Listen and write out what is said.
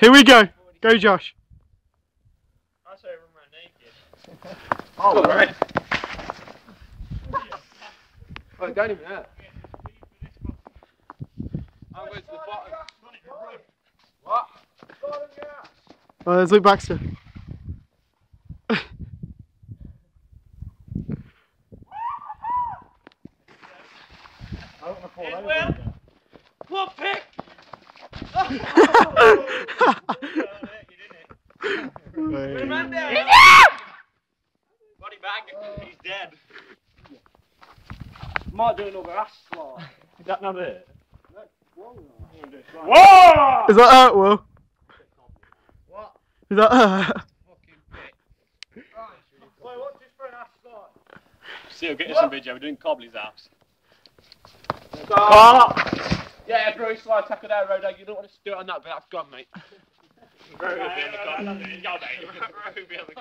Here we go. Go, Josh. I say run around naked. Oh, right. Oh, don't even hurt. I'm going to the bottom. What? Oh, there's Luke Baxter. What pick? Man down. Body bag. He's dead. Might do another ass slide. Is that not it? Whoa! Is that hurt, Will? What? Is that hurt? Fucking pick. Right. Wait, what's this for an ass slide? Still get us some video. We're doing Cobley's house. Oh. Yeah, bro, slide tackle there, Rodo. You don't want to do it on that, but that's gone, mate. Ruby on the